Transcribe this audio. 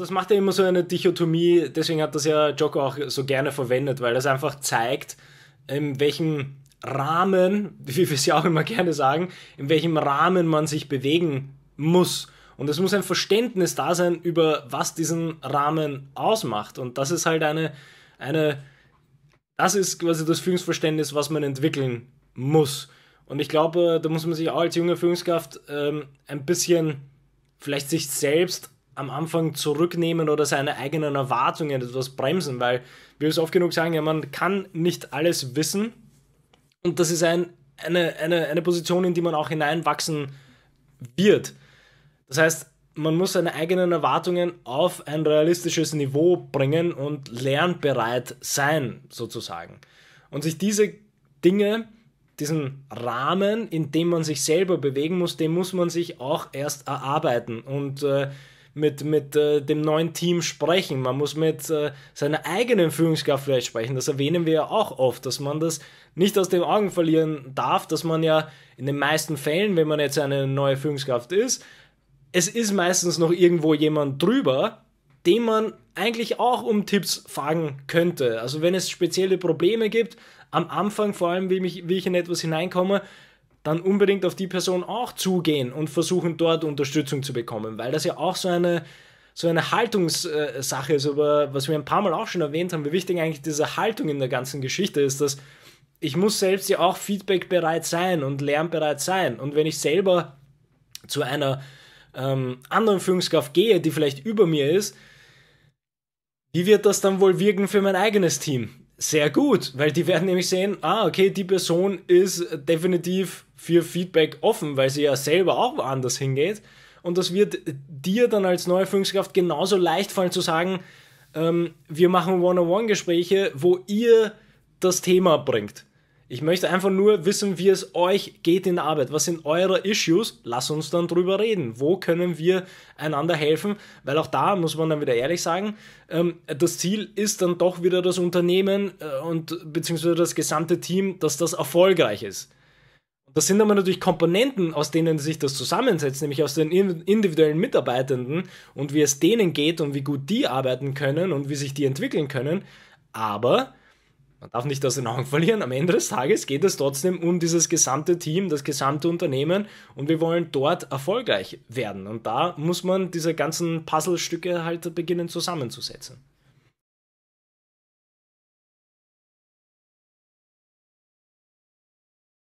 Das macht ja immer so eine Dichotomie, deswegen hat das ja Joko auch so gerne verwendet, weil das einfach zeigt, in welchem Rahmen, wie wir es ja auch immer gerne sagen, in welchem Rahmen man sich bewegen muss. Und es muss ein Verständnis da sein, über was diesen Rahmen ausmacht. Und das ist halt eine, eine, das ist quasi das Führungsverständnis, was man entwickeln muss. Und ich glaube, da muss man sich auch als junge Führungskraft ähm, ein bisschen vielleicht sich selbst am Anfang zurücknehmen oder seine eigenen Erwartungen etwas bremsen, weil wir es oft genug sagen, ja, man kann nicht alles wissen und das ist ein, eine, eine, eine Position, in die man auch hineinwachsen wird. Das heißt, man muss seine eigenen Erwartungen auf ein realistisches Niveau bringen und lernbereit sein, sozusagen. Und sich diese Dinge, diesen Rahmen, in dem man sich selber bewegen muss, den muss man sich auch erst erarbeiten. Und äh, mit, mit äh, dem neuen Team sprechen, man muss mit äh, seiner eigenen Führungskraft vielleicht sprechen. Das erwähnen wir ja auch oft, dass man das nicht aus den Augen verlieren darf, dass man ja in den meisten Fällen, wenn man jetzt eine neue Führungskraft ist, es ist meistens noch irgendwo jemand drüber, den man eigentlich auch um Tipps fragen könnte. Also wenn es spezielle Probleme gibt, am Anfang vor allem, wie ich, wie ich in etwas hineinkomme, dann unbedingt auf die Person auch zugehen und versuchen dort Unterstützung zu bekommen, weil das ja auch so eine, so eine Haltungssache ist, aber was wir ein paar Mal auch schon erwähnt haben, wie wichtig eigentlich diese Haltung in der ganzen Geschichte ist, dass ich muss selbst ja auch feedbackbereit sein und lernbereit sein. Und wenn ich selber zu einer ähm, anderen Führungskraft gehe, die vielleicht über mir ist, wie wird das dann wohl wirken für mein eigenes Team? Sehr gut, weil die werden nämlich sehen, ah, okay, die Person ist definitiv für Feedback offen, weil sie ja selber auch woanders hingeht. Und das wird dir dann als neue Führungskraft genauso leicht fallen zu sagen, ähm, wir machen One-on-One-Gespräche, wo ihr das Thema bringt. Ich möchte einfach nur wissen, wie es euch geht in der Arbeit. Was sind eure Issues? Lass uns dann drüber reden. Wo können wir einander helfen? Weil auch da muss man dann wieder ehrlich sagen, ähm, das Ziel ist dann doch wieder das Unternehmen äh, und beziehungsweise das gesamte Team, dass das erfolgreich ist. Das sind aber natürlich Komponenten, aus denen sich das zusammensetzt, nämlich aus den individuellen Mitarbeitenden und wie es denen geht und wie gut die arbeiten können und wie sich die entwickeln können. Aber man darf nicht aus den Augen verlieren, am Ende des Tages geht es trotzdem um dieses gesamte Team, das gesamte Unternehmen und wir wollen dort erfolgreich werden. Und da muss man diese ganzen Puzzlestücke halt beginnen zusammenzusetzen.